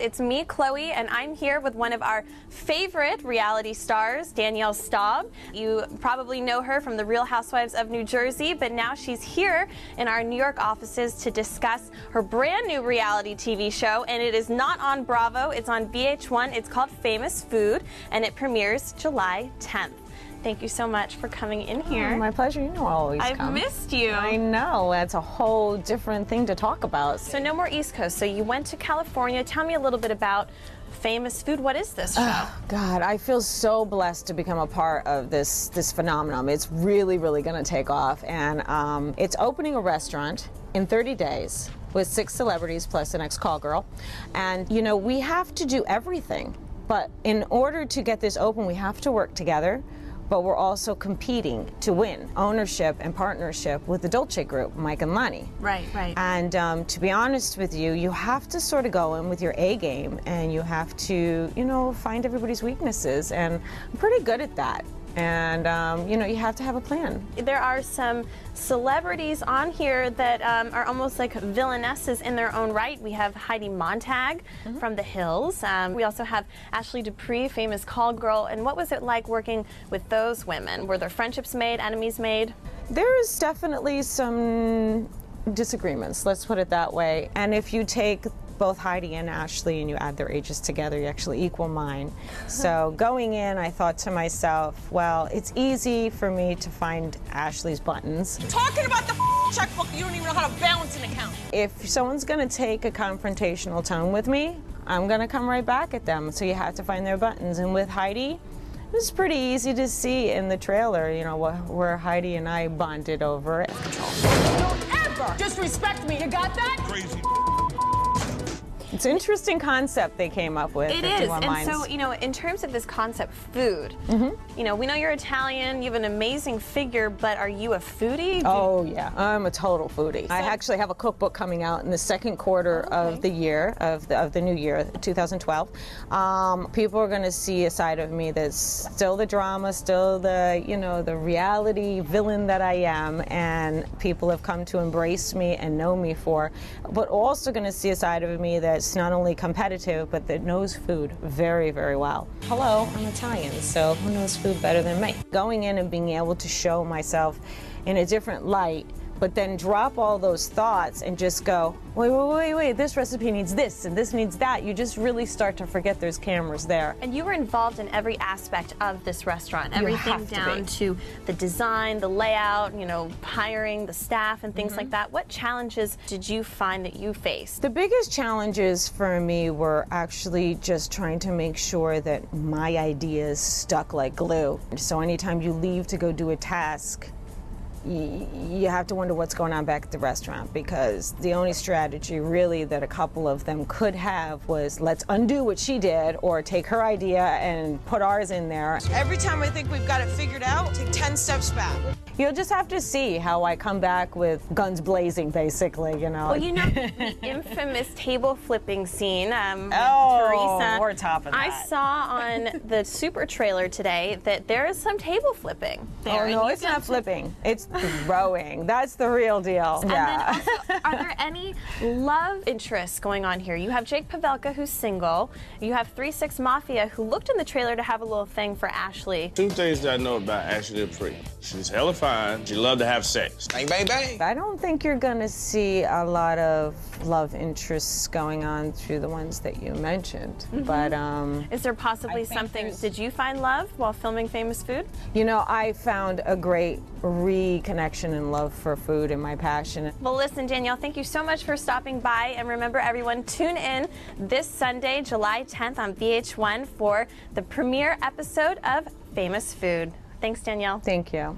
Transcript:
It's me, Chloe, and I'm here with one of our favorite reality stars, Danielle Staub. You probably know her from The Real Housewives of New Jersey, but now she's here in our New York offices to discuss her brand new reality TV show, and it is not on Bravo, it's on VH1. It's called Famous Food, and it premieres July 10th. Thank you so much for coming in here. Oh, my pleasure. You know I always I've come. missed you. I know. That's a whole different thing to talk about. So no more East Coast. So you went to California. Tell me a little bit about Famous Food. What is this show? God, I feel so blessed to become a part of this this phenomenon. It's really, really going to take off, and um, it's opening a restaurant in 30 days with six celebrities plus an ex-call girl, and you know we have to do everything. But in order to get this open, we have to work together. But we're also competing to win ownership and partnership with the Dolce Group, Mike and Lonnie. Right, right. And um, to be honest with you, you have to sort of go in with your A game and you have to, you know, find everybody's weaknesses. And I'm pretty good at that. And, um, you know, you have to have a plan. there are some celebrities on here that um, are almost like villainesses in their own right. We have Heidi Montag from The Hills. Um, we also have Ashley Dupré, famous call girl. And what was it like working with those women? Were there friendships made, enemies made? There is definitely some disagreements, let's put it that way. And if you take both Heidi and Ashley and you add their ages together, you actually equal mine. So going in, I thought to myself, well, it's easy for me to find Ashley's buttons. Talking about the checkbook, you don't even know how to balance an account. If someone's going to take a confrontational tone with me, I'm going to come right back at them. So you have to find their buttons. And with Heidi, it was pretty easy to see in the trailer, you know, where Heidi and I bonded over it. Don't ever disrespect me. You got that? Crazy. It's an interesting concept they came up with. It is. 51 And so, you know, in terms of this concept, food, Mm-hmm. you know, we know you're Italian, you have an amazing figure, but are you a foodie? Oh yeah, I'm a total foodie. I actually have a cookbook coming out in the second quarter of the year of the, of the new year, 2012. Um, people are going to see a side of me that's still the drama, still the you know the reality villain that I am, and people have come to embrace me and know me for. But also going to see a side of me that's not only competitive but that knows food very very well. Hello, I'm Italian, so who knows food better than me? Going in and being able to show myself in a different light, but then drop all those thoughts and just go, wait, wait, wait, wait, this recipe needs this and this needs that. You just really start to forget there's cameras there. And you were involved in every aspect of this restaurant, everything to down be. to the design, the layout, you know, hiring the staff and things Mm-hmm. like that. What challenges did you find that you faced? The biggest challenges for me were actually just trying to make sure that my ideas stuck like glue. So anytime you leave to go do a task, you have to wonder what's going on back at the restaurant because the only strategy really that a couple of them could have was let's undo what she did or take her idea and put ours in there. Every time I think we've got it figured out, take 10 steps back. You'll just have to see how I come back with guns blazing, basically, you know. Well, you know the infamous table flipping scene. Um, Oh, Teresa. we're top of that. I saw on the super trailer today that there is some table flipping. There, Oh no, it's not flipping. It's throwing. That's the real deal. And yeah. then also, are there any love interests going on here? You have Jake Pavelka, who's single. You have Three Six Mafia, who looked in the trailer to have a little thing for Ashley. Two things that I know about Ashley Dupré. She's hella fine. She love to have sex. Bang, bang, bang. I don't think you're going to see a lot of love interests going on through the ones that you mentioned. But um, Is there possibly something? there's- Did you find love while filming Famous Food? you know, I found a great reconnection and love for food and my passion. Well, listen, Danielle, thank you so much for stopping by. And remember, everyone, tune in this Sunday, July 10th on VH1 for the premiere episode of Famous Food. Thanks, Danielle. Thank you.